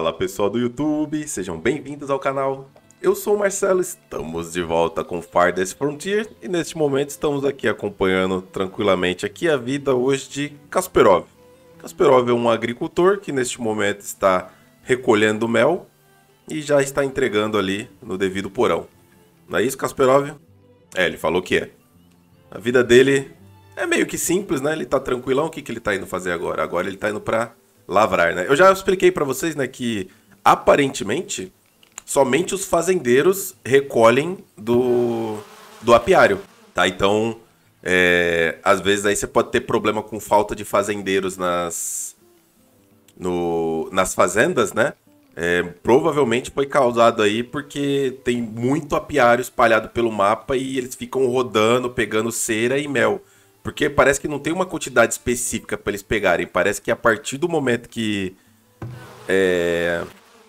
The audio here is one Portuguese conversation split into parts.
Fala pessoal do YouTube, sejam bem-vindos ao canal. Eu sou o Marcelo, estamos de volta com Farthest Frontier e neste momento estamos aqui acompanhando tranquilamente aqui a vida hoje de Kasperov. Kasperov é um agricultor que neste momento está recolhendo mel e já está entregando ali no devido porão. Não é isso, Kasperov? É, ele falou que é. A vida dele é meio que simples, né? Ele tá tranquilão, o que, que ele tá indo fazer agora? Agora ele tá indo pra lavrar, né? Eu já expliquei para vocês, né, que aparentemente somente os fazendeiros recolhem do, do apiário, tá? Então, é, às vezes aí você pode ter problema com falta de fazendeiros nas, no, nas fazendas, né? É, provavelmente foi causado aí porque tem muito apiário espalhado pelo mapa e eles ficam rodando, pegando cera e mel. Porque parece que não tem uma quantidade específica para eles pegarem. Parece que a partir do momento que é,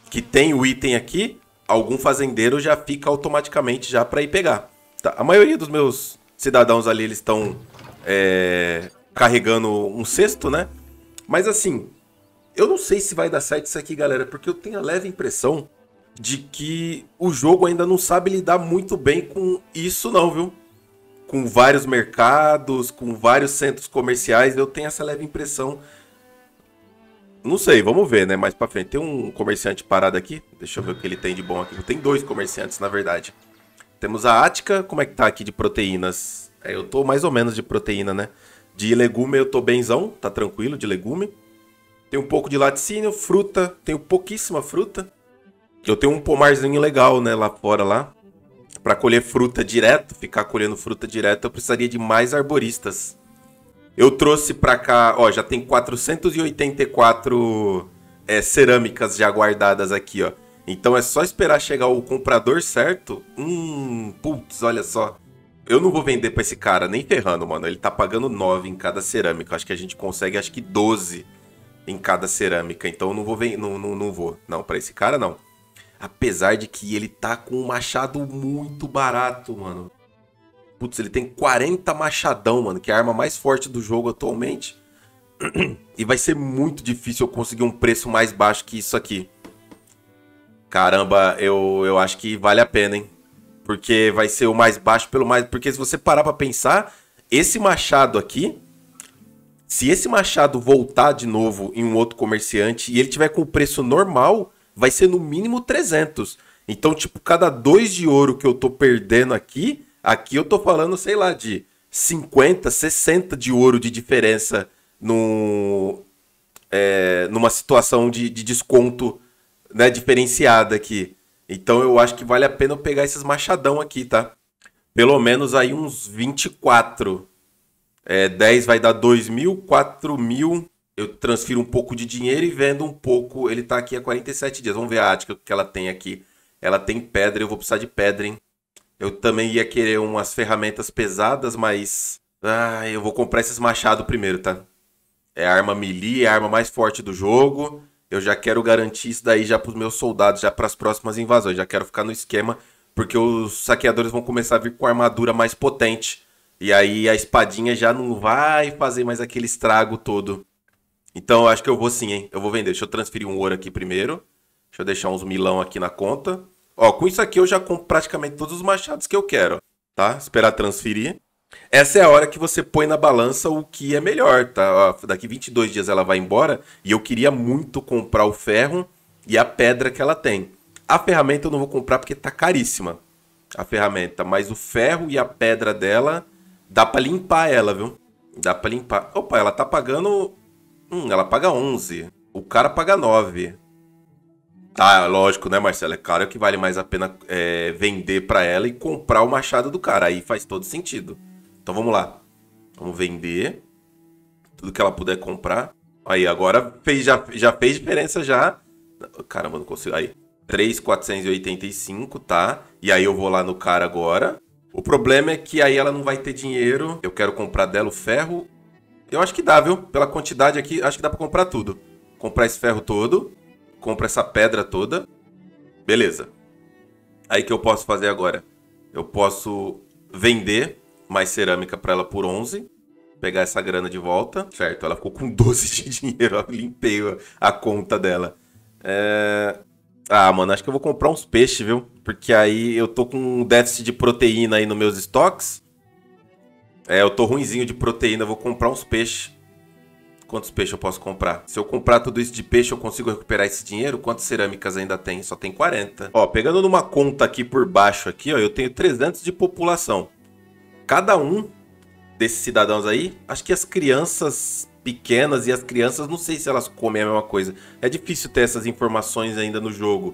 que tem o item aqui, algum fazendeiro já fica automaticamente já para ir pegar. Tá? A maioria dos meus cidadãos ali eles estão é, carregando um cesto, né? Mas assim, eu não sei se vai dar certo isso aqui, galera, porque eu tenho a leve impressão de que o jogo ainda não sabe lidar muito bem com isso, não, viu? Com vários mercados, com vários centros comerciais, eu tenho essa leve impressão. Não sei, vamos ver, né? Mais pra frente. Tem um comerciante parado aqui. Deixa eu ver o que ele tem de bom aqui. Tem dois comerciantes, na verdade. Temos a Ática. Como é que tá aqui de proteínas? É, eu tô mais ou menos de proteína, né? De legume eu tô benzão, tá tranquilo, de legume. Tem um pouco de laticínio, fruta, tenho pouquíssima fruta. Eu tenho um pomarzinho legal, né, lá fora lá. Para colher fruta direto, ficar colhendo fruta direto, eu precisaria de mais arboristas. Eu trouxe para cá, ó, já tem 484 é, cerâmicas já guardadas aqui, ó. Então é só esperar chegar o comprador certo. Hum, putz, olha só. Eu não vou vender para esse cara nem ferrando, mano. Ele tá pagando 9 em cada cerâmica. Acho que a gente consegue, acho que 12 em cada cerâmica. Então eu não vou não, não, não vou. Não, para esse cara não. Apesar de que ele tá com um machado muito barato, mano. Putz, ele tem 40 machadão, mano, que é a arma mais forte do jogo atualmente. E vai ser muito difícil eu conseguir um preço mais baixo que isso aqui. Caramba, eu, eu acho que vale a pena, hein? Porque vai ser o mais baixo pelo mais. Porque se você parar pra pensar, esse machado aqui se esse machado voltar de novo em um outro comerciante e ele tiver com o preço normal, vai ser no mínimo 300. Então, tipo, cada dois de ouro que eu tô perdendo aqui, aqui eu tô falando, sei lá, de 50, 60 de ouro de diferença no, é, numa situação de, de desconto né, diferenciada aqui. Então eu acho que vale a pena eu pegar esses machadão aqui, tá? Pelo menos aí uns 24 é, 10 vai dar 2 mil, 4 mil. Eu transfiro um pouco de dinheiro e vendo um pouco. Ele tá aqui há 47 dias. Vamos ver a Ática que ela tem aqui. Ela tem pedra, eu vou precisar de pedra, hein? Eu também ia querer umas ferramentas pesadas, mas. Ah, eu vou comprar esses machados primeiro, tá? É a arma melee, é a arma mais forte do jogo. Eu já quero garantir isso daí já pros meus soldados, já para as próximas invasões. Já quero ficar no esquema, porque os saqueadores vão começar a vir com armadura mais potente. E aí a espadinha já não vai fazer mais aquele estrago todo. Então eu acho que eu vou sim, hein? Eu vou vender. Deixa eu transferir um ouro aqui primeiro. Deixa eu deixar uns milão aqui na conta. Ó, com isso aqui eu já compro praticamente todos os machados que eu quero, tá? Esperar transferir. Essa é a hora que você põe na balança o que é melhor, tá? Ó, daqui 22 dias ela vai embora e eu queria muito comprar o ferro e a pedra que ela tem. A ferramenta eu não vou comprar porque tá caríssima. A ferramenta, mas o ferro e a pedra dela Dá pra limpar ela, viu? Dá pra limpar. Opa, ela tá pagando. Hum, ela paga 11. O cara paga 9. Tá, lógico, né, Marcelo? É claro que vale mais a pena é, vender para ela e comprar o machado do cara. Aí faz todo sentido. Então vamos lá. Vamos vender. Tudo que ela puder comprar. Aí, agora fez, já, já fez diferença já. Caramba, não consigo. Aí. 3,485, tá? E aí eu vou lá no cara agora. O problema é que aí ela não vai ter dinheiro. Eu quero comprar dela o ferro. Eu acho que dá, viu? Pela quantidade aqui, acho que dá pra comprar tudo. Comprar esse ferro todo. Comprar essa pedra toda. Beleza. Aí que eu posso fazer agora? Eu posso vender mais cerâmica para ela por 11. Pegar essa grana de volta. Certo, ela ficou com 12 de dinheiro. Eu limpei a conta dela. É... Ah, mano, acho que eu vou comprar uns peixes, viu? Porque aí eu tô com um déficit de proteína aí nos meus estoques. É, eu tô ruinzinho de proteína, vou comprar uns peixes. Quantos peixes eu posso comprar? Se eu comprar tudo isso de peixe, eu consigo recuperar esse dinheiro? Quantas cerâmicas ainda tem? Só tem 40. Ó, pegando numa conta aqui por baixo aqui, ó, eu tenho 300 de população. Cada um desses cidadãos aí, acho que as crianças pequenas e as crianças, não sei se elas comem a mesma coisa. É difícil ter essas informações ainda no jogo.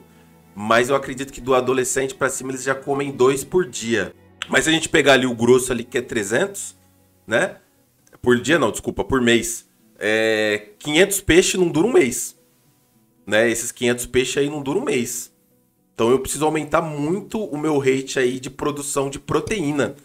Mas eu acredito que do adolescente para cima eles já comem dois por dia. Mas se a gente pegar ali o grosso ali que é 300, né? Por dia não, desculpa, por mês é, 500 peixes não dura um mês. Né? Esses 500 peixes aí não duram um mês. Então eu preciso aumentar muito o meu rate aí de produção de proteína.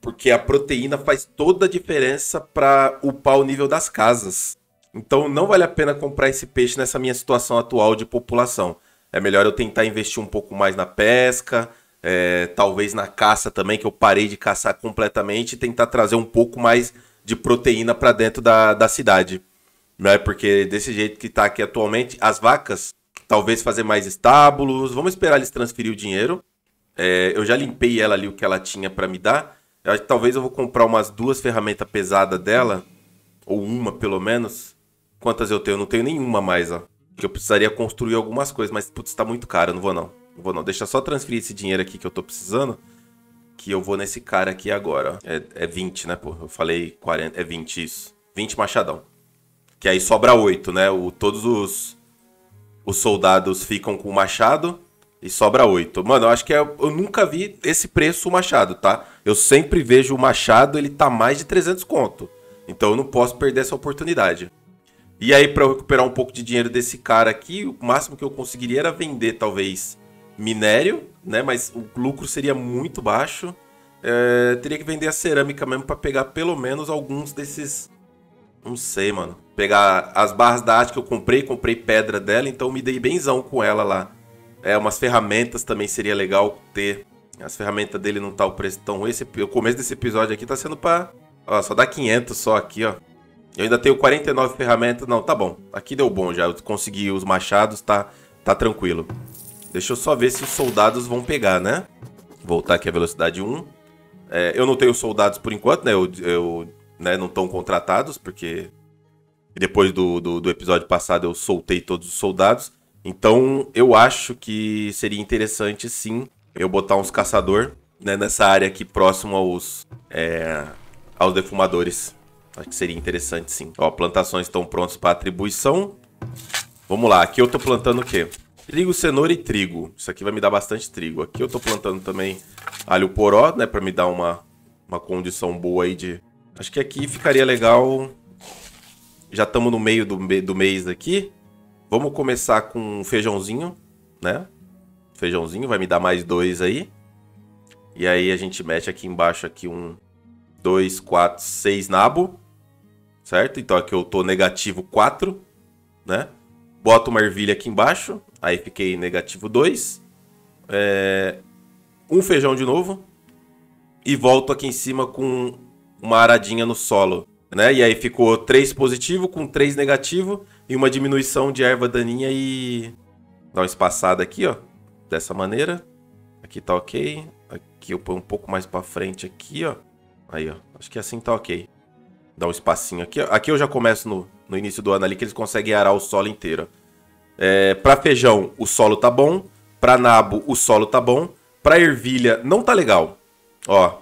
Porque a proteína faz toda a diferença para upar o nível das casas. Então não vale a pena comprar esse peixe nessa minha situação atual de população. É melhor eu tentar investir um pouco mais na pesca, é, talvez na caça também, que eu parei de caçar completamente, e tentar trazer um pouco mais de proteína para dentro da, da cidade. Né? Porque desse jeito que está aqui atualmente, as vacas, talvez fazer mais estábulos. Vamos esperar eles transferir o dinheiro. É, eu já limpei ela ali, o que ela tinha para me dar. Eu, talvez eu vou comprar umas duas ferramentas pesadas dela. Ou uma, pelo menos. Quantas eu tenho? Eu não tenho nenhuma mais, ó. Que eu precisaria construir algumas coisas, mas putz, tá muito caro, não vou não. Vou não. Deixa só transferir esse dinheiro aqui que eu tô precisando que eu vou nesse cara aqui agora. É, é 20, né, pô? Eu falei 40. É 20 isso. 20 machadão. Que aí sobra 8, né? O, todos os, os soldados ficam com o machado e sobra 8. Mano, eu acho que é, eu nunca vi esse preço o machado, tá? Eu sempre vejo o machado, ele tá mais de 300 conto. Então eu não posso perder essa oportunidade. E aí, para eu recuperar um pouco de dinheiro desse cara aqui, o máximo que eu conseguiria era vender, talvez, minério, né? Mas o lucro seria muito baixo. É, teria que vender a cerâmica mesmo para pegar pelo menos alguns desses. Não sei, mano. Pegar as barras da arte que eu comprei, comprei pedra dela, então me dei benzão com ela lá. É, umas ferramentas também seria legal ter. As ferramentas dele não tá o preço tão ruim. Esse, o começo desse episódio aqui tá sendo pra. Ó, só dá 500 só aqui, ó. Eu ainda tenho 49 ferramentas. Não, tá bom. Aqui deu bom já. Eu consegui os machados, tá, tá tranquilo. Deixa eu só ver se os soldados vão pegar, né? Voltar aqui a velocidade 1. É, eu não tenho soldados por enquanto, né? Eu, eu né, não estão contratados, porque depois do, do, do, episódio passado eu soltei todos os soldados. Então eu acho que seria interessante sim eu botar uns caçador né, nessa área aqui próximo aos, é, aos defumadores. Acho que seria interessante sim. Ó, plantações estão prontas para atribuição. Vamos lá, aqui eu tô plantando o quê? Trigo, cenoura e trigo. Isso aqui vai me dar bastante trigo. Aqui eu tô plantando também alho poró, né? Pra me dar uma, uma condição boa aí de... Acho que aqui ficaria legal... Já estamos no meio do, do mês aqui. Vamos começar com feijãozinho, né? Feijãozinho, vai me dar mais dois aí. E aí a gente mete aqui embaixo aqui um... Dois, quatro, seis nabo. Certo? Então aqui eu tô negativo 4, né? Boto uma ervilha aqui embaixo. Aí fiquei negativo 2. É, um feijão de novo. E volto aqui em cima com uma aradinha no solo. Né? E aí ficou 3 positivo com 3 negativo. E uma diminuição de erva daninha e... Dá uma espaçada aqui, ó. Dessa maneira. Aqui tá ok. Aqui eu ponho um pouco mais pra frente aqui, ó. Aí, ó. Acho que assim tá ok. Dá um espacinho aqui. Aqui eu já começo no, no início do ano ali que eles conseguem arar o solo inteiro. É, para feijão, o solo tá bom. Para nabo, o solo tá bom. Para ervilha, não tá legal. Ó,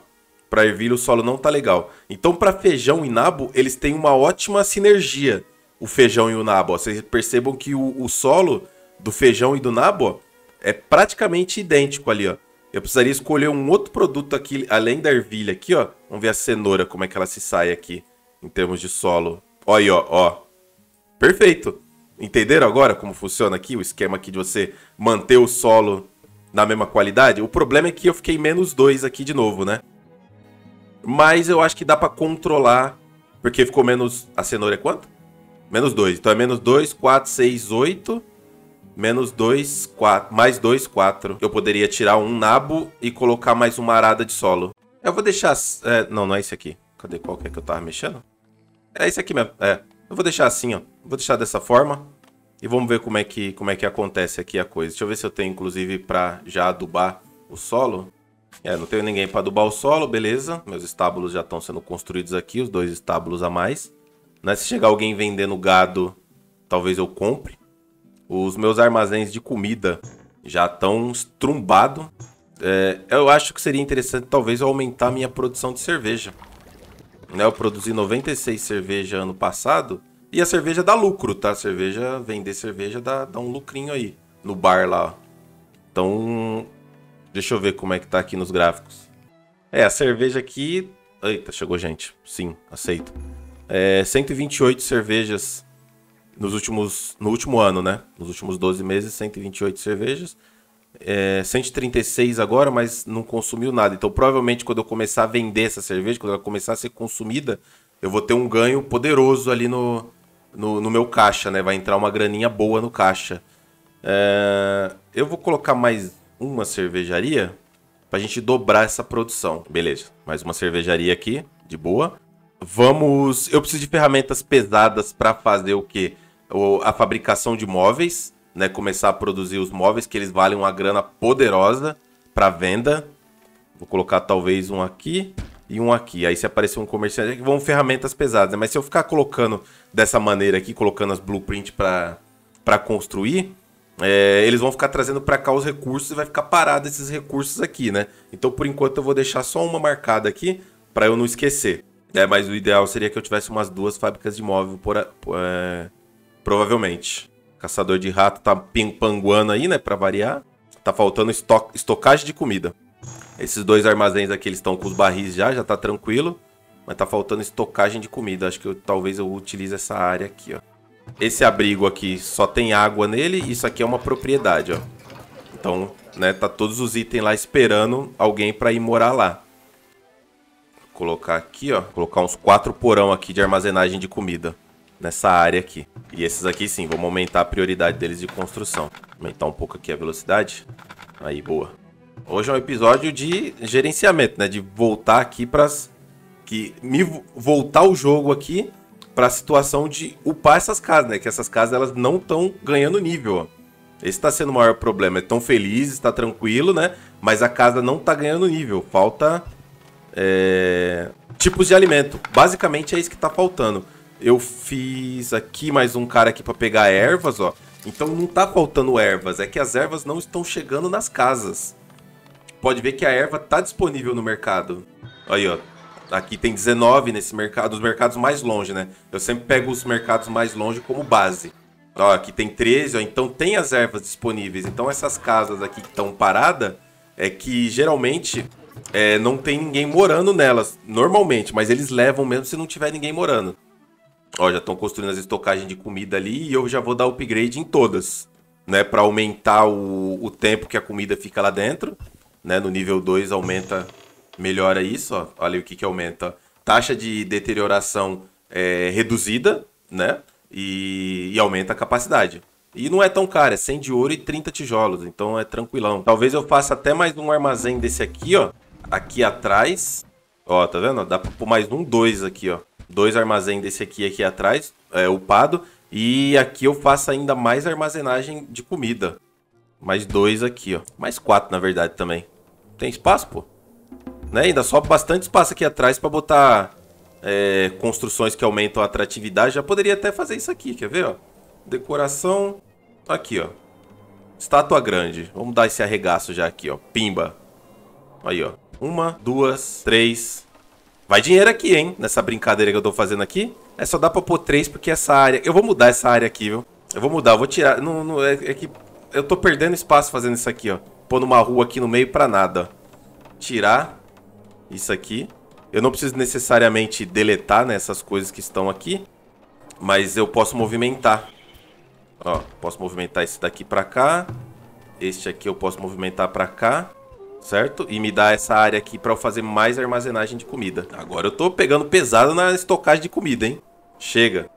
para ervilha o solo não tá legal. Então, para feijão e nabo, eles têm uma ótima sinergia. O feijão e o nabo. Ó. Vocês percebam que o, o solo do feijão e do nabo ó, é praticamente idêntico ali, ó. Eu precisaria escolher um outro produto aqui, além da ervilha aqui, ó. Vamos ver a cenoura, como é que ela se sai aqui, em termos de solo. Ó aí, ó, ó. Perfeito. Entenderam agora como funciona aqui o esquema aqui de você manter o solo na mesma qualidade? O problema é que eu fiquei menos 2 aqui de novo, né? Mas eu acho que dá para controlar, porque ficou menos... A cenoura é quanto? Menos 2. Então é menos 2, 4, 6, 8... Menos 2, 4. Mais 2, 4. Eu poderia tirar um nabo e colocar mais uma arada de solo. Eu vou deixar... É, não, não é esse aqui. Cadê qual que é que eu tava mexendo? É esse aqui mesmo. É. Eu vou deixar assim, ó. Vou deixar dessa forma. E vamos ver como é que, como é que acontece aqui a coisa. Deixa eu ver se eu tenho, inclusive, para já adubar o solo. É, não tenho ninguém para adubar o solo, beleza. Meus estábulos já estão sendo construídos aqui, os dois estábulos a mais. Né? Se chegar alguém vendendo gado, talvez eu compre. Os meus armazéns de comida já estão estrumbados. É, eu acho que seria interessante, talvez, eu aumentar minha produção de cerveja. Né? Eu produzi 96 cerveja ano passado. E a cerveja dá lucro, tá? A cerveja, vender cerveja dá, dá um lucrinho aí no bar lá. Então, deixa eu ver como é que tá aqui nos gráficos. É, a cerveja aqui... Eita, chegou gente. Sim, aceito. É, 128 cervejas nos últimos, no último ano, né? Nos últimos 12 meses, 128 cervejas. É, 136 agora, mas não consumiu nada. Então, provavelmente, quando eu começar a vender essa cerveja, quando ela começar a ser consumida, eu vou ter um ganho poderoso ali no, no, no meu caixa, né? Vai entrar uma graninha boa no caixa. É, eu vou colocar mais uma cervejaria pra gente dobrar essa produção. Beleza, mais uma cervejaria aqui, de boa. Vamos... Eu preciso de ferramentas pesadas para fazer o quê? A fabricação de móveis, né? Começar a produzir os móveis, que eles valem uma grana poderosa para venda. Vou colocar talvez um aqui e um aqui. Aí se aparecer um comerciante, vão ferramentas pesadas. Né? Mas se eu ficar colocando dessa maneira aqui, colocando as blueprints para construir, é, eles vão ficar trazendo para cá os recursos e vai ficar parado esses recursos aqui, né? Então por enquanto eu vou deixar só uma marcada aqui para eu não esquecer. É, mas o ideal seria que eu tivesse umas duas fábricas de móvel, por, por é, provavelmente. Caçador de rato tá panguando aí, né, para variar. Tá faltando estoc estocagem de comida. Esses dois armazéns aqui, eles estão com os barris já, já tá tranquilo. Mas tá faltando estocagem de comida. Acho que eu, talvez eu utilize essa área aqui, ó. Esse abrigo aqui só tem água nele. Isso aqui é uma propriedade, ó. Então, né, tá todos os itens lá esperando alguém para ir morar lá. Vou colocar aqui, ó. Colocar uns quatro porão aqui de armazenagem de comida. Nessa área aqui. E esses aqui sim, vamos aumentar a prioridade deles de construção. Aumentar um pouco aqui a velocidade. Aí, boa. Hoje é um episódio de gerenciamento, né? De voltar aqui para que me voltar o jogo aqui para a situação de upar essas casas, né? Que essas casas elas não estão ganhando nível. Esse está sendo o maior problema. Estão felizes, está tranquilo, né? Mas a casa não está ganhando nível. Falta é... tipos de alimento. Basicamente é isso que está faltando. Eu fiz aqui mais um cara aqui para pegar ervas, ó. Então não está faltando ervas, é que as ervas não estão chegando nas casas pode ver que a erva está disponível no mercado. Aí, ó. Aqui tem 19 nesse mercado, os mercados mais longe, né? Eu sempre pego os mercados mais longe como base. Ó, aqui tem 13, ó, então tem as ervas disponíveis. Então essas casas aqui que estão paradas, é que geralmente é, não tem ninguém morando nelas, normalmente, mas eles levam mesmo se não tiver ninguém morando. Ó, já estão construindo as estocagens de comida ali e eu já vou dar upgrade em todas, né? Para aumentar o, o tempo que a comida fica lá dentro né? No nível 2 aumenta, melhora isso, ó. Olha o que que aumenta. Taxa de deterioração é, reduzida, né? E, e, aumenta a capacidade. E não é tão caro, é 100 de ouro e 30 tijolos, então é tranquilão. Talvez eu faça até mais um armazém desse aqui, ó. Aqui atrás. Ó, tá vendo? Dá pra pôr mais um, dois aqui, ó. Dois armazém desse aqui aqui atrás, é, upado. E aqui eu faço ainda mais armazenagem de comida. Mais dois aqui, ó. Mais quatro, na verdade, também. Tem espaço, pô. Né? Ainda sobra bastante espaço aqui atrás para botar é, construções que aumentam a atratividade. Já poderia até fazer isso aqui, quer ver? Ó? Decoração. Aqui, ó. Estátua grande. Vamos dar esse arregaço já aqui, ó. Pimba. Aí, ó. Uma, duas, três. Vai dinheiro aqui, hein? Nessa brincadeira que eu tô fazendo aqui. É só dá pra pôr três, porque essa área... Eu vou mudar essa área aqui, viu? Eu vou mudar, eu vou tirar... Não, não, é, é que eu tô perdendo espaço fazendo isso aqui, ó pôr numa rua aqui no meio pra nada. Tirar isso aqui. Eu não preciso necessariamente deletar né, essas coisas que estão aqui. Mas eu posso movimentar. Ó, posso movimentar esse daqui pra cá. Este aqui eu posso movimentar pra cá. Certo? E me dá essa área aqui pra eu fazer mais armazenagem de comida. Agora eu tô pegando pesado na estocagem de comida, hein? Chega.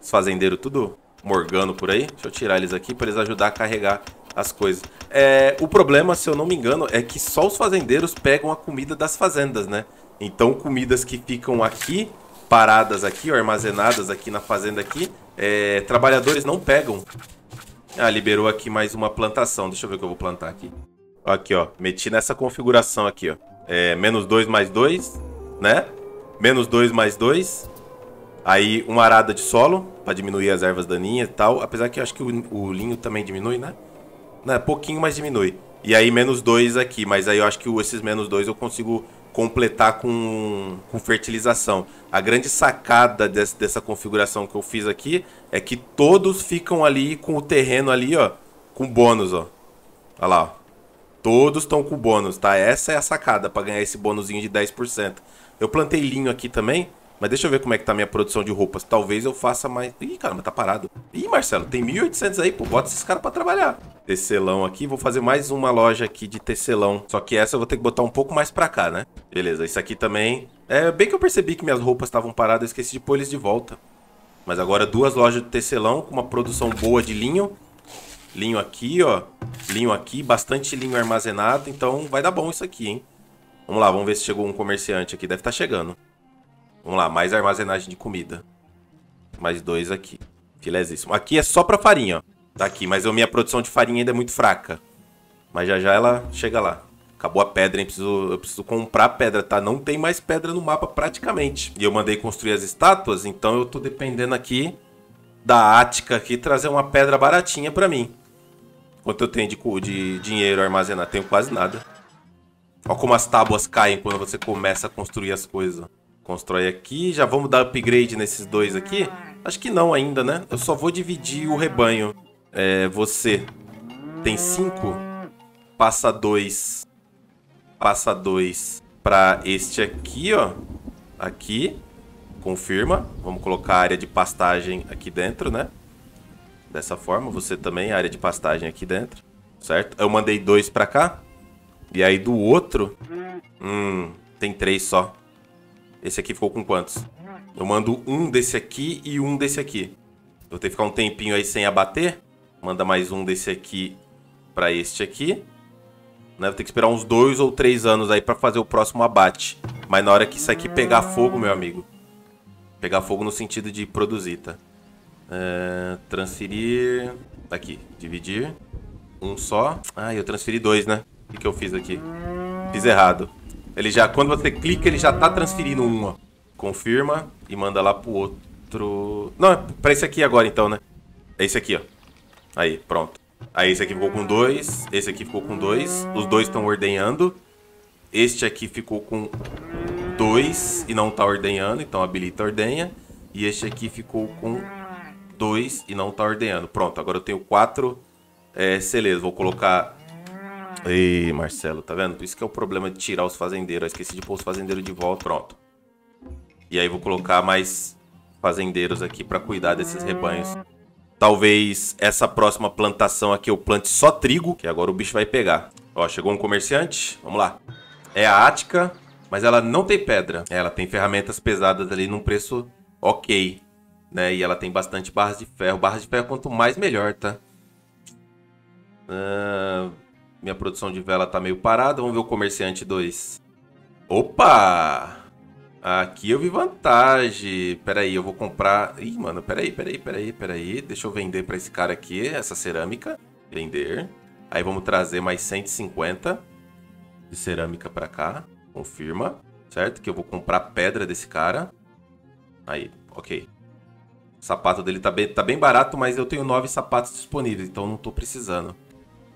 Os fazendeiros tudo morgando por aí. Deixa eu tirar eles aqui pra eles ajudar a carregar as coisas. É, o problema, se eu não me engano, é que só os fazendeiros pegam a comida das fazendas, né? Então, comidas que ficam aqui, paradas aqui, armazenadas aqui na fazenda aqui, é, trabalhadores não pegam. Ah, liberou aqui mais uma plantação. Deixa eu ver o que eu vou plantar aqui. Aqui, ó. Meti nessa configuração aqui, ó. É, menos 2 mais 2, né? Menos 2 mais 2. Aí uma arada de solo, para diminuir as ervas daninhas e tal. Apesar que eu acho que o, o linho também diminui, né? Não, pouquinho, mas diminui. E aí menos 2 aqui. Mas aí eu acho que esses menos 2 eu consigo completar com, com fertilização. A grande sacada desse, dessa configuração que eu fiz aqui é que todos ficam ali com o terreno ali, ó, com bônus, ó. Olha lá, ó. Todos estão com bônus, tá? Essa é a sacada para ganhar esse bônusinho de 10%. Eu plantei linho aqui também, mas deixa eu ver como é que tá a minha produção de roupas. Talvez eu faça mais... Ih, caramba, tá parado. Ih, Marcelo, tem 1.800 aí, pô. Bota esses caras pra trabalhar. Tecelão aqui. Vou fazer mais uma loja aqui de tecelão. Só que essa eu vou ter que botar um pouco mais pra cá, né? Beleza, isso aqui também... É bem que eu percebi que minhas roupas estavam paradas. Eu esqueci de pôr eles de volta. Mas agora duas lojas de tecelão com uma produção boa de linho. Linho aqui, ó. Linho aqui, bastante linho armazenado. Então vai dar bom isso aqui, hein? Vamos lá, vamos ver se chegou um comerciante aqui. Deve estar tá chegando. Vamos lá, mais armazenagem de comida. Mais dois aqui. Filezíssimo. Aqui é só pra farinha, ó. Tá aqui, mas a minha produção de farinha ainda é muito fraca. Mas já já ela chega lá. Acabou a pedra, hein? Preciso, eu preciso comprar pedra, tá? Não tem mais pedra no mapa praticamente. E eu mandei construir as estátuas, então eu tô dependendo aqui da Ática aqui trazer uma pedra baratinha pra mim. Quanto eu tenho de, de dinheiro armazenado? Tenho quase nada. Olha como as tábuas caem quando você começa a construir as coisas. Constrói aqui. Já vamos dar upgrade nesses dois aqui? Acho que não ainda, né? Eu só vou dividir o rebanho. É, você tem cinco. Passa dois. Passa dois para este aqui, ó. Aqui. Confirma. Vamos colocar a área de pastagem aqui dentro, né? Dessa forma, você também, área de pastagem aqui dentro, certo? Eu mandei dois pra cá. E aí do outro, hum, tem três só. Esse aqui ficou com quantos? Eu mando um desse aqui e um desse aqui. Vou ter que ficar um tempinho aí sem abater. Manda mais um desse aqui pra este aqui. Né? Vou ter que esperar uns dois ou três anos aí pra fazer o próximo abate. Mas na hora que isso aqui pegar fogo, meu amigo. Pegar fogo no sentido de produzir, tá? É, transferir. Aqui, dividir. Um só. Ah, eu transferi dois, né? O que, que eu fiz aqui? Fiz errado. Ele já, quando você clica, ele já tá transferindo um, ó. Confirma e manda lá pro outro. Não, é pra esse aqui agora então, né? É esse aqui, ó. Aí, pronto. Aí esse aqui ficou com dois. Esse aqui ficou com dois. Os dois estão ordenhando. Este aqui ficou com dois e não tá ordenhando, então habilita ordenha. E este aqui ficou com 2 e não tá ordenhando. Pronto, agora eu tenho 4 é, celeiros. Vou colocar... Ei, Marcelo, tá vendo? Isso que é o problema de tirar os fazendeiros. Eu esqueci de pôr os fazendeiros de volta. Pronto. E aí vou colocar mais fazendeiros aqui para cuidar desses rebanhos. Talvez essa próxima plantação aqui eu plante só trigo, que agora o bicho vai pegar. Ó, chegou um comerciante. Vamos lá. É a Ática, mas ela não tem pedra. Ela tem ferramentas pesadas ali num preço ok né? E ela tem bastante barras de ferro. Barras de ferro, quanto mais, melhor, tá? Uh, minha produção de vela tá meio parada. Vamos ver o comerciante 2. Opa! Aqui eu vi vantagem. Pera aí, eu vou comprar... Ih, mano, pera aí, pera aí, pera aí, pera aí. Deixa eu vender pra esse cara aqui, essa cerâmica. Vender. Aí vamos trazer mais 150 de cerâmica pra cá. Confirma, certo? Que eu vou comprar pedra desse cara. Aí, ok. O sapato dele tá bem, tá bem barato, mas eu tenho nove sapatos disponíveis, então não tô precisando.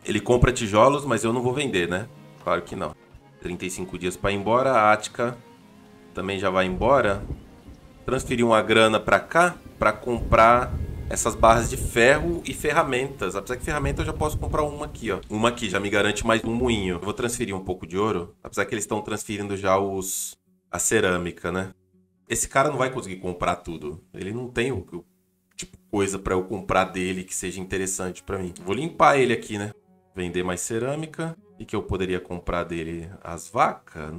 Ele compra tijolos, mas eu não vou vender, né? Claro que não. 35 dias para ir embora. A Ática também já vai embora. Transferi uma grana para cá para comprar essas barras de ferro e ferramentas. Apesar que ferramenta eu já posso comprar uma aqui, ó. Uma aqui já me garante mais um moinho. Eu vou transferir um pouco de ouro. Apesar que eles estão transferindo já os a cerâmica, né? Esse cara não vai conseguir comprar tudo. Ele não tem o, o tipo coisa para eu comprar dele que seja interessante para mim. Vou limpar ele aqui, né? Vender mais cerâmica. E que eu poderia comprar dele as vacas?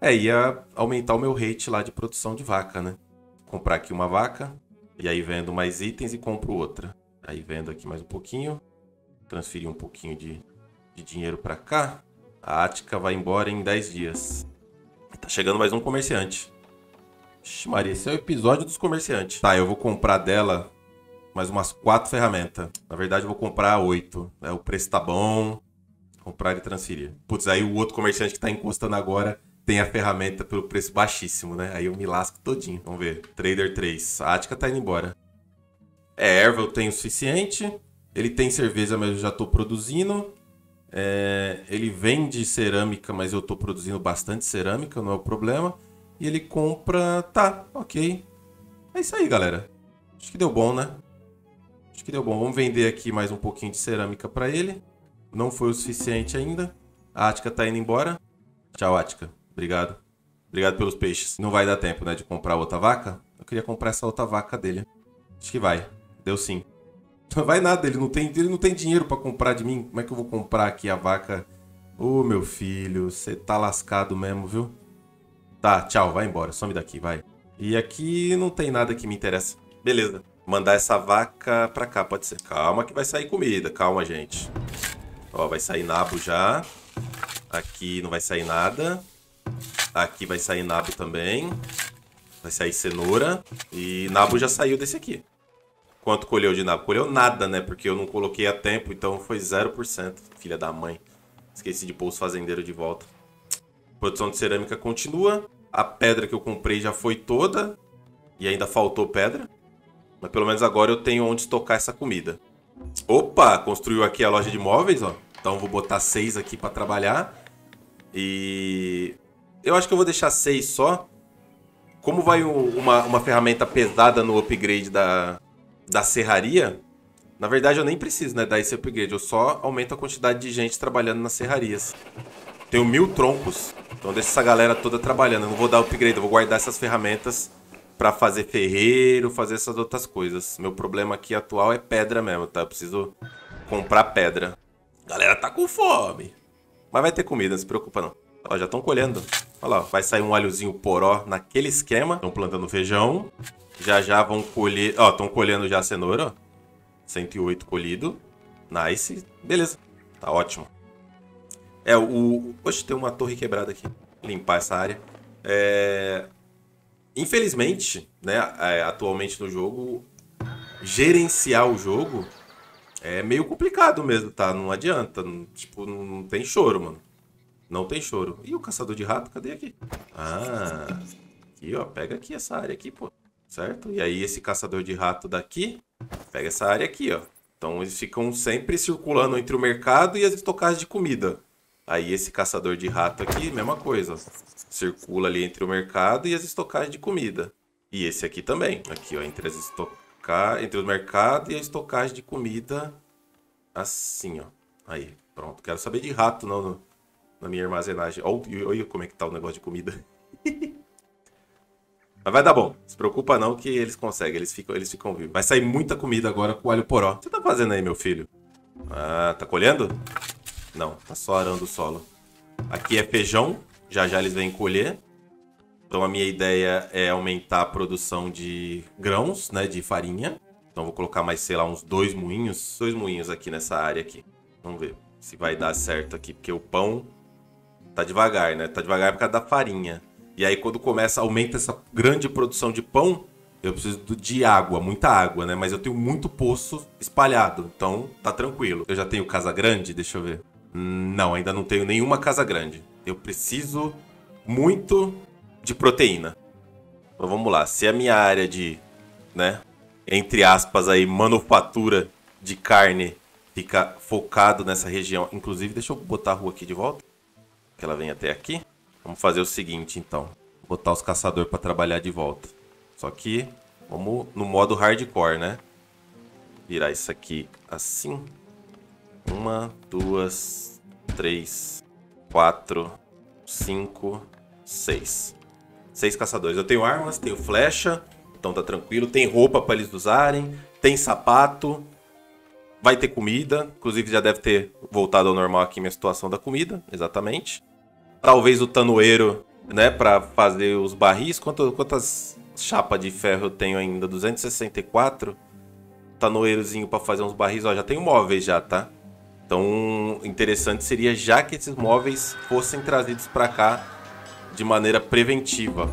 É, ia aumentar o meu rate lá de produção de vaca, né? Comprar aqui uma vaca. E aí vendo mais itens e compro outra. Aí vendo aqui mais um pouquinho. Transferir um pouquinho de, de dinheiro para cá. A Ática vai embora em 10 dias. Tá chegando mais um comerciante. Ixi, Maria, esse é o episódio dos comerciantes. Tá, eu vou comprar dela mais umas quatro ferramentas. Na verdade, eu vou comprar oito. É, o preço tá bom. Comprar e transferir. Putz, aí o outro comerciante que tá encostando agora tem a ferramenta pelo preço baixíssimo, né? Aí eu me lasco todinho. Vamos ver. Trader 3. A Ática tá indo embora. É, erva eu tenho o suficiente. Ele tem cerveja, mas eu já tô produzindo. É, ele vende cerâmica, mas eu tô produzindo bastante cerâmica, não é o problema. E ele compra. Tá, ok. É isso aí, galera. Acho que deu bom, né? Acho que deu bom. Vamos vender aqui mais um pouquinho de cerâmica para ele. Não foi o suficiente ainda. A Ática tá indo embora. Tchau, Ática. Obrigado. Obrigado pelos peixes. Não vai dar tempo, né, de comprar outra vaca? Eu queria comprar essa outra vaca dele. Acho que vai. Deu sim. Não vai nada, ele não tem, ele não tem dinheiro para comprar de mim. Como é que eu vou comprar aqui a vaca? Ô, oh, meu filho, você tá lascado mesmo, viu? Tá, tchau, vai embora, some daqui, vai. E aqui não tem nada que me interessa. Beleza. Mandar essa vaca pra cá, pode ser. Calma que vai sair comida, calma, gente. Ó, vai sair nabo já. Aqui não vai sair nada. Aqui vai sair nabo também. Vai sair cenoura. E nabo já saiu desse aqui. Quanto colheu de nabo? Colheu nada, né? Porque eu não coloquei a tempo, então foi 0%. Filha da mãe. Esqueci de pôr os fazendeiros de volta. Produção de cerâmica continua. A pedra que eu comprei já foi toda. E ainda faltou pedra. Mas pelo menos agora eu tenho onde estocar essa comida. Opa, construiu aqui a loja de móveis, ó. Então vou botar seis aqui para trabalhar. E eu acho que eu vou deixar seis só. Como vai uma, uma ferramenta pesada no upgrade da, da serraria, na verdade eu nem preciso né, dar esse upgrade. Eu só aumento a quantidade de gente trabalhando nas serrarias. Tenho mil troncos. Então deixa essa galera toda trabalhando. Eu não vou dar upgrade, eu vou guardar essas ferramentas para fazer ferreiro, fazer essas outras coisas. Meu problema aqui atual é pedra mesmo, tá? Eu preciso comprar pedra. Galera tá com fome. Mas vai ter comida, não se preocupa não. Ó, já estão colhendo. Olha lá, vai sair um alhozinho poró naquele esquema. Estão plantando feijão. Já já vão colher... Ó, estão colhendo já a cenoura, ó. 108 colhido. Nice. Beleza. Tá ótimo. É, o... Oxe, tem uma torre quebrada aqui. Limpar essa área. É... Infelizmente, né, é, atualmente no jogo, gerenciar o jogo é meio complicado mesmo, tá? Não adianta. Tipo, não tem choro, mano. Não tem choro. E o caçador de rato, cadê aqui? Ah, aqui, ó. Pega aqui essa área aqui, pô. Certo? E aí esse caçador de rato daqui, pega essa área aqui, ó. Então eles ficam sempre circulando entre o mercado e as estocagens de comida. Aí esse caçador de rato aqui, mesma coisa. Circula ali entre o mercado e as estocagens de comida. E esse aqui também. Aqui, ó, entre as estocar, entre o mercado e a estocagem de comida. Assim, ó. Aí, pronto. Quero saber de rato não, no, na minha armazenagem. Olha, olha como é que tá o negócio de comida. Mas vai dar bom. Se preocupa não que eles conseguem, eles ficam, eles ficam vivos. Vai sair muita comida agora com alho poró. O que você tá fazendo aí, meu filho? Ah, tá colhendo? Não, tá só arando o solo. Aqui é feijão, já já eles vêm colher. Então a minha ideia é aumentar a produção de grãos, né, de farinha. Então vou colocar mais, sei lá, uns dois moinhos, dois moinhos aqui nessa área aqui. Vamos ver se vai dar certo aqui, porque o pão tá devagar, né? Tá devagar por causa da farinha. E aí quando começa, aumenta essa grande produção de pão, eu preciso de água, muita água, né? Mas eu tenho muito poço espalhado, então tá tranquilo. Eu já tenho casa grande, deixa eu ver. Não, ainda não tenho nenhuma casa grande. Eu preciso muito de proteína. Então vamos lá. Se a minha área de, né, entre aspas aí, manufatura de carne fica focado nessa região. Inclusive, deixa eu botar a rua aqui de volta. Que ela vem até aqui. Vamos fazer o seguinte, então. Botar os caçadores para trabalhar de volta. Só que vamos no modo hardcore, né? Virar isso aqui assim. Uma, duas, três, quatro, cinco, seis. Seis caçadores. Eu tenho armas, tenho flecha, então tá tranquilo. Tem roupa para eles usarem, tem sapato, vai ter comida. Inclusive já deve ter voltado ao normal aqui minha situação da comida, exatamente. Talvez o tanoeiro, né, para fazer os barris. Quanto, quantas chapas de ferro eu tenho ainda? 264. Tanoeirozinho para fazer uns barris. Ó, já tenho móveis já, tá? Então, interessante seria já que esses móveis fossem trazidos para cá de maneira preventiva.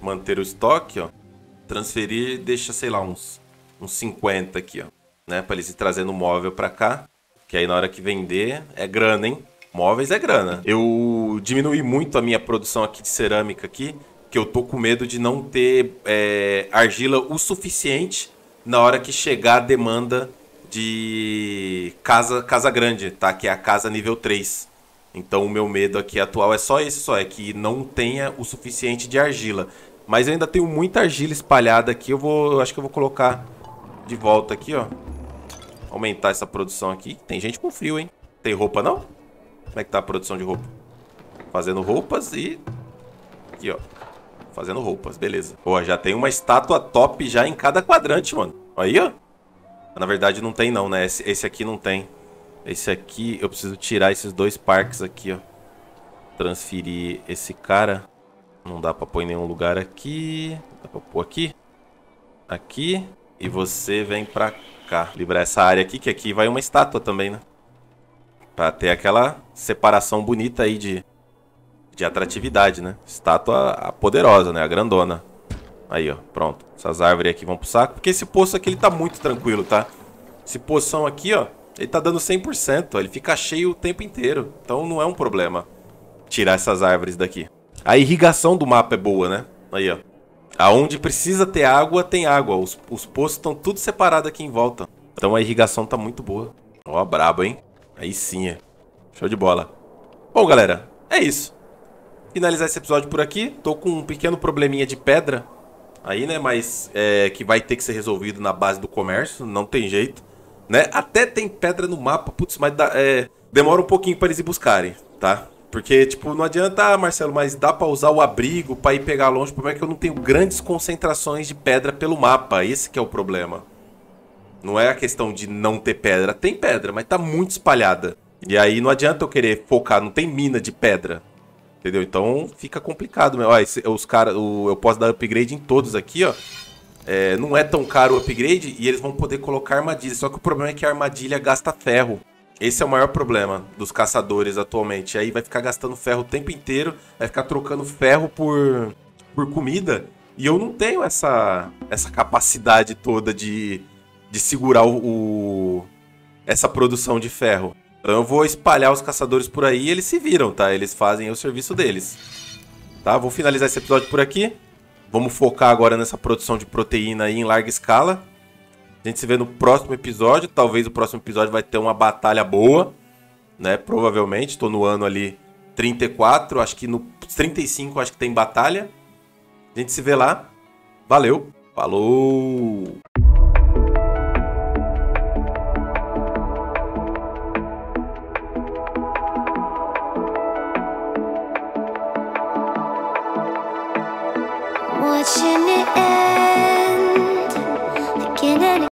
manter o estoque, ó. Transferir, deixa, sei lá, uns, uns 50 aqui, ó. Né? Pra eles ir trazendo móvel pra cá. Que aí na hora que vender, é grana, hein? Móveis é grana. Eu diminui muito a minha produção aqui de cerâmica aqui, que eu tô com medo de não ter é, argila o suficiente na hora que chegar a demanda de casa, casa grande, tá? Que é a casa nível 3. Então o meu medo aqui atual é só esse só, é que não tenha o suficiente de argila. Mas eu ainda tenho muita argila espalhada aqui, eu vou, eu acho que eu vou colocar de volta aqui, ó. Aumentar essa produção aqui. Tem gente com frio, hein? Tem roupa não? Como é que tá a produção de roupa? Fazendo roupas e... Aqui, ó. Fazendo roupas, beleza. Pô, já tem uma estátua top já em cada quadrante, mano. Aí, ó. Na verdade não tem não, né? Esse, esse aqui não tem. Esse aqui, eu preciso tirar esses dois parques aqui, ó. Transferir esse cara. Não dá pra pôr em nenhum lugar aqui. Dá pra pôr aqui. Aqui. E você vem pra cá. Livrar essa área aqui, que aqui vai uma estátua também, né? Pra ter aquela separação bonita aí de, de atratividade, né? Estátua poderosa, né? A grandona. Aí, ó. Pronto. Essas árvores aqui vão pro saco. Porque esse poço aqui, ele tá muito tranquilo, tá? Esse poção aqui, ó. Ele tá dando 100%, ele fica cheio o tempo inteiro. Então não é um problema tirar essas árvores daqui. A irrigação do mapa é boa, né? Aí, ó. Aonde precisa ter água, tem água. Os, os poços estão tudo separados aqui em volta. Então a irrigação tá muito boa. Ó, brabo, hein? Aí sim, é. Show de bola. Bom, galera, é isso. Finalizar esse episódio por aqui. Tô com um pequeno probleminha de pedra aí, né? Mas é, que vai ter que ser resolvido na base do comércio. Não tem jeito né? Até tem pedra no mapa, putz, mas dá, é, demora um pouquinho para eles ir buscarem, tá? Porque, tipo, não adianta, ah, Marcelo, mas dá para usar o abrigo para ir pegar longe. O problema é que eu não tenho grandes concentrações de pedra pelo mapa. Esse que é o problema. Não é a questão de não ter pedra. Tem pedra, mas tá muito espalhada. E aí não adianta eu querer focar, não tem mina de pedra. Entendeu? Então fica complicado, meu. Ó, esse, os cara, eu posso dar upgrade em todos aqui, ó é, não é tão caro o upgrade e eles vão poder colocar armadilha. Só que o problema é que a armadilha gasta ferro. Esse é o maior problema dos caçadores atualmente. Aí vai ficar gastando ferro o tempo inteiro, vai ficar trocando ferro por, por comida. E eu não tenho essa, essa capacidade toda de, de segurar o, o, essa produção de ferro. Então eu vou espalhar os caçadores por aí e eles se viram, tá? Eles fazem o serviço deles. Tá? Vou finalizar esse episódio por aqui. Vamos focar agora nessa produção de proteína aí em larga escala. A gente se vê no próximo episódio. Talvez o próximo episódio vai ter uma batalha boa, né? Provavelmente. Estou no ano ali 34, acho que no 35 acho que tem batalha. A gente se vê lá. Valeu. Falou. 街に